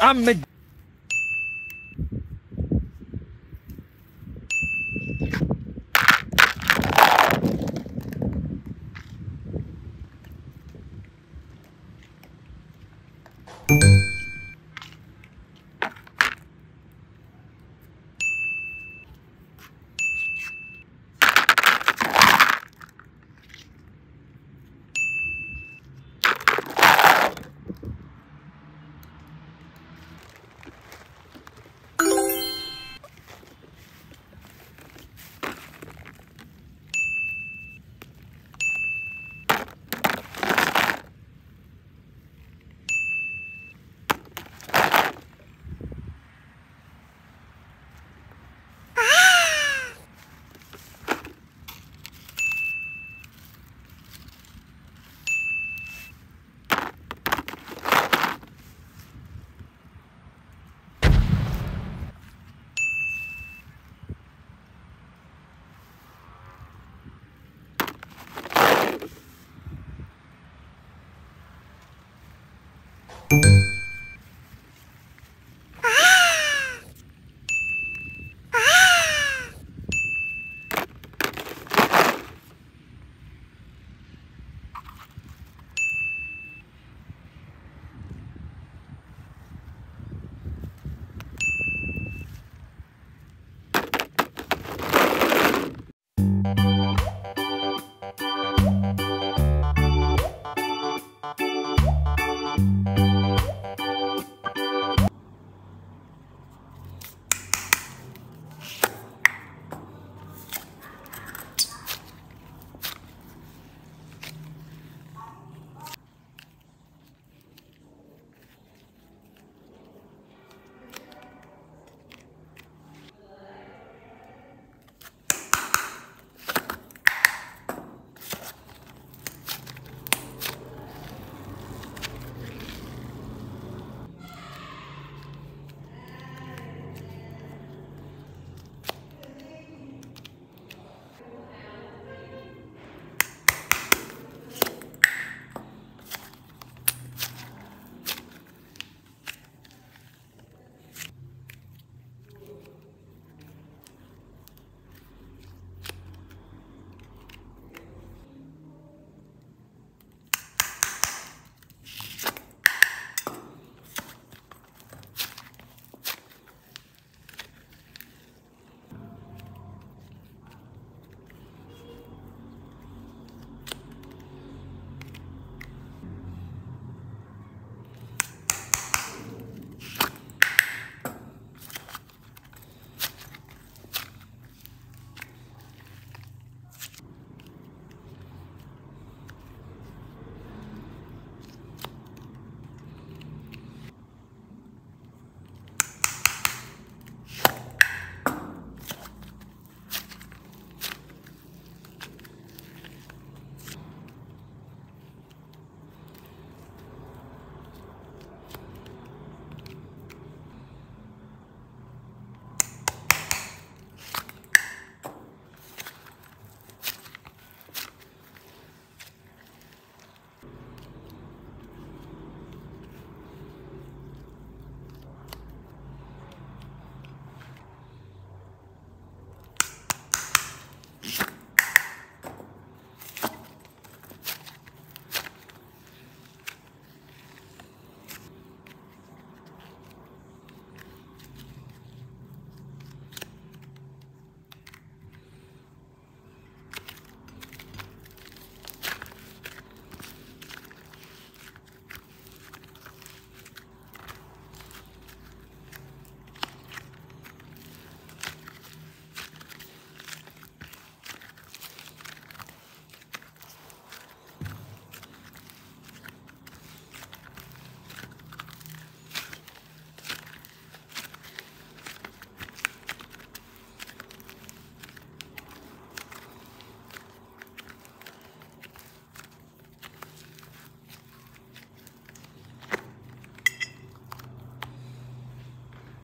I'm a thank you